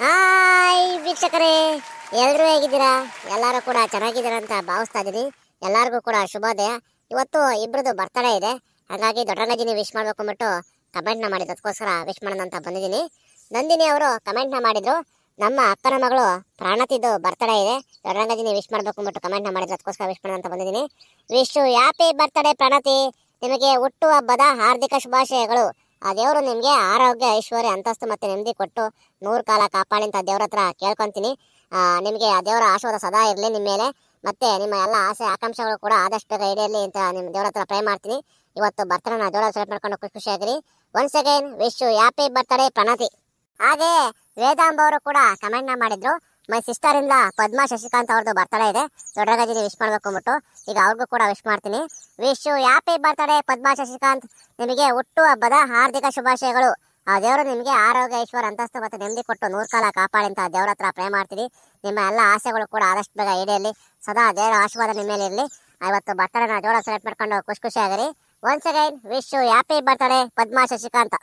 Hi ವೀಕ್ಷಕರೇ ಎಲ್ಲರೂ ಹೇಗಿದ್ದೀರಾ? ಎಲ್ಲರೂ ಕೂಡ ಚೆನ್ನಾಗಿದ್ದೀರಾ ಅಂತ ಭಾವಿಸ್ತಾ ಇದ್ದೀನಿ. ಎಲ್ಲರಿಗೂ ಕೂಡ ಶುಭೋದಯ. ಇವತ್ತು ಇಬ್ಬರದು ಬರ್ತಡೇ ಇದೆ. ಹಾಗಾಗಿ ದೊಡ್ಡಣ್ಣಜಿನಿ ವಿಶ್ ಮಾಡಬೇಕು ಅಂದ್ಬಿಟ್ಟು ಕಮೆಂಟ್ನ ಮಾಡಿದ್ದು. ಅದಕ್ಕೋಸ್ಕರ ವಿಶ್ ಮಾಡೋಣ ಅಂತ ಬಂದಿದ್ದೀನಿ. ನಂದಿನಿ ಅವರು ಕಮೆಂಟ್ನ ಮಾಡಿದರು. ನಮ್ಮ ಅಕ್ಕನ ಮಗಳು ಪ್ರಾಣತಿದ್ದು ಬರ್ತಡೇ ಇದೆ. ದೊಡ್ಡರಂಗಜಿನಿ ವಿಶ್ ಮಾಡಬೇಕು ಅಂದ್ಬಿಟ್ಟು ಕಮೆಂಟ್ನ ಮಾಡಿದ್ರು. ಅದಕ್ಕೋಸ್ಕರ ವಿಶ್ ಮಾಡೋಣ ಅಂತ ಬಂದಿದ್ದೀನಿ. Wish happy birthday Pranathi. ನಿಮಗೆ ಹುಟ್ಟು ಹಬ್ಬದ ಹಾರ್ದಿಕ ಶುಭಾಶಯಗಳು. ಆ ದೇವರು ನಿಮಗೆ ಆರೋಗ್ಯ, ಐಶ್ವರ್ಯ, ಅಂತಸ್ತು ಮತ್ತು ನೆಮ್ಮದಿ ಕೊಟ್ಟು ನೂರು ಕಾಲ ಕಾಪಾಡಿ ಅಂತ ದೇವ್ರ ಹತ್ರ ಕೇಳ್ಕೊತೀನಿ. ನಿಮಗೆ ಆ ದೇವರ ಆಶೀರ್ವಾದ ಸದಾ ಇರಲಿ ನಿಮ್ಮ ಮೇಲೆ. ಮತ್ತು ನಿಮ್ಮ ಎಲ್ಲ ಆಸೆ, ಆಕಾಂಕ್ಷೆಗಳು ಕೂಡ ಆದಷ್ಟು ಬೇಗ ಈಡೇರಲಿ ಅಂತ ನಿಮ್ಮ ದೇವ್ರ ಹತ್ರ ಪ್ರೇ ಮಾಡ್ತೀನಿ. ಇವತ್ತು ಬರ್ತಡೇನ ದೇವ್ರ ಸೆಲೆಕ್ಟ್ ಮಾಡ್ಕೊಂಡು ಖುಷಿ ಖುಷಿಯಾಗಿರಿ. Once again wish happy birthday Pranathi. ಹಾಗೆ ವೇದಾಂಬ ಅವರು ಕೂಡ ಕಮೆಂಟ್ನ ಮಾಡಿದ್ರು. ಮೈ ಸಿಸ್ಟರ್ ಇಂದ ಪದ್ಮಾ ಶಶಿಕಾಂತ್ ಅವ್ರದ್ದು ಬರ್ತಡೇ ಇದೆ. ದೊಡ್ಡರಾಜಿನಿ ವಿಶ್ ಮಾಡಬೇಕು ಅಂದ್ಬಿಟ್ಟು ಈಗ ಅವ್ರಿಗೂ ಕೂಡ ವಿಶ್ ಮಾಡ್ತೀನಿ. Wish happy birthday Padma Shashikant ನಿಮಗೆ ಹುಟ್ಟು ಹಬ್ಬದ ಹಾರ್ದಿಕ ಶುಭಾಶಯಗಳು. ಆ ದೇವರು ನಿಮಗೆ ಆರೋಗ್ಯ, ಐಶ್ವರ್ಯ, ಅಂತಸ್ತು ಮತ್ತು ನೆಮ್ಮದಿ ಕೊಟ್ಟು ನೂರು ಕಾಲ ಕಾಪಾಡಿ ಅಂತ ದೇವ್ರ ಹತ್ರ ಪ್ರೇ ಮಾಡ್ತೀನಿ ನಿಮ್ಮ ಎಲ್ಲ ಆಸೆಗಳು ಕೂಡ ಆದಷ್ಟು ಬೇಗ ಈಡೇರಲಿ. ಸದಾ ದೇವರ ಆಶೀರ್ವಾದ ನಿಮ್ಮ ಮೇಲೆ ಇರಲಿ. ಇವತ್ತು ಬರ್ತಡೇನ ಜೋರ ಸೆಲೆಕ್ಟ್ ಮಾಡ್ಕೊಂಡು ಖುಷಿ ಖುಷಿಯಾಗಿರಿ once again wish happy birthday Padma Shashikant